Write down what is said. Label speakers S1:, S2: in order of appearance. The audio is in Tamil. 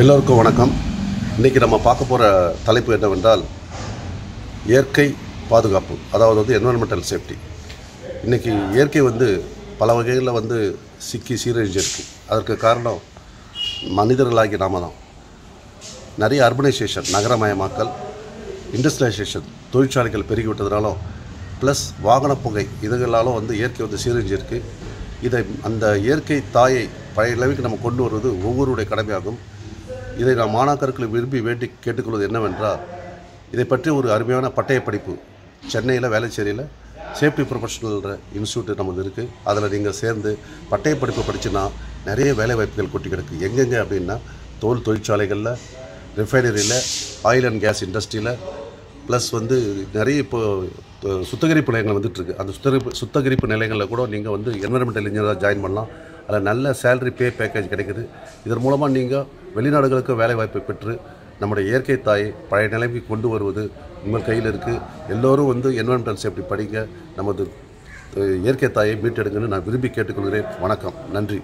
S1: எல்லோருக்கும் வணக்கம். இன்றைக்கி நம்ம பார்க்க போகிற தலைப்பு என்னவென்றால் இயற்கை பாதுகாப்பு அதாவது வந்து என்வரன்மெண்டல் சேஃப்டி இன்றைக்கி இயற்கை வந்து பல வகைகளில் வந்து சிக்கி சீரழிஞ்சிருக்கு. அதற்கு காரணம் மனிதர்களாகி நாம தான். நிறைய அர்பனைசேஷன் நகரமயமாக்கல் இண்டஸ்ட்ரியலைசேஷன் தொழிற்சாலைகள் பெருகிவிட்டதுனாலும் ப்ளஸ் வாகன புகை இதுகளாலும் வந்து இயற்கை வந்து சீரழிஞ்சிருக்கு. இதை அந்த இயற்கை தாயை பழைய நிலைமைக்கு நம்ம கொண்டு வருவது ஒவ்வொருடைய கடமையாகும். இதை நான் மாணாக்கர்களை விரும்பி வேண்டி கேட்டுக்கொள்வது என்னவென்றால் இதை பற்றி ஒரு அருமையான பட்டய படிப்பு சென்னையில் வேலைச்சேரியில் சேஃப்டி ப்ரொஃபஷனல்ன்ற இன்ஸ்டியூட் நமது இருக்குது அதில் நீங்கள் சேர்ந்து பட்டய படிப்பு படிச்சுன்னா நிறைய வேலைவாய்ப்புகள் கொட்டி கிடக்கு. எங்கெங்கே அப்படின்னா தோல் தொழிற்சாலைகளில் ரிஃபைனரியில் ஆயில் அண்ட் கேஸ் இண்டஸ்ட்ரியில் ப்ளஸ் வந்து நிறைய இப்போ சுத்தகரிப்பு சுத்திகரிப்பு நிலையங்கள் வந்துட்டுருக்கு அந்த சுத்தகரிப்பு சுத்திகரிப்பு நிலையங்களில் கூட நீங்கள் வந்து என்வரன்மெண்டல் இன்ஜினியராக ஜாயின் பண்ணலாம். அதில் நல்ல சேலரி பே பேக்கேஜ் கிடைக்குது. இதன் மூலமாக நீங்கள் வெளிநாடுகளுக்கு வேலைவாய்ப்பை பெற்று நம்முடைய இயற்கை தாயை பழைய நிலைமைக்கு கொண்டு வருவது உங்கள் கையில் இருக்குது எல்லோரும் வந்து என்வரன்மெண்டல் சேஃப்டி படிங்க. நமது இயற்கை தாயை மீட்டெடுங்கன்னு நான் விரும்பி கேட்டுக்கொள்கிறேன். வணக்கம். நன்றி.